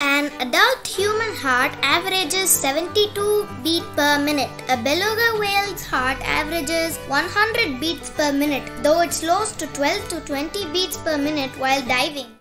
An adult human heart averages 72 beats per minute. A beluga whale's heart averages 100 beats per minute, though it slows to 12 to 20 beats per minute while diving.